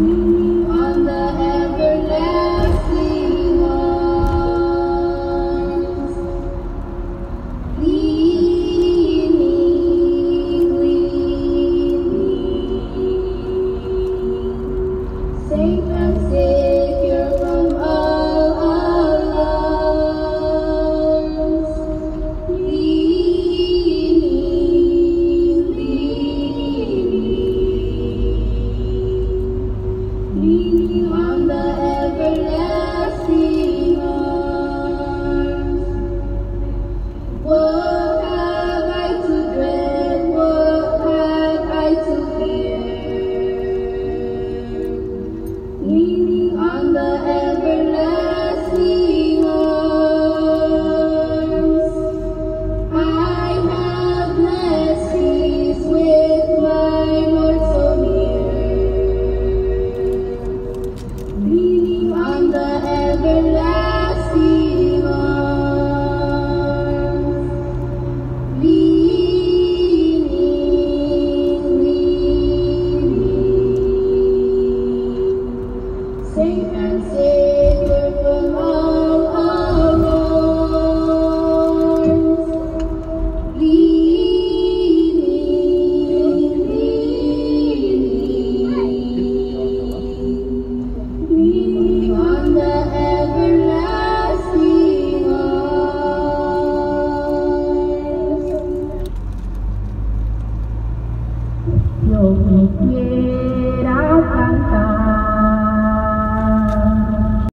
Mm-hmm. leaning on the everlasting. yo quisiera cantar.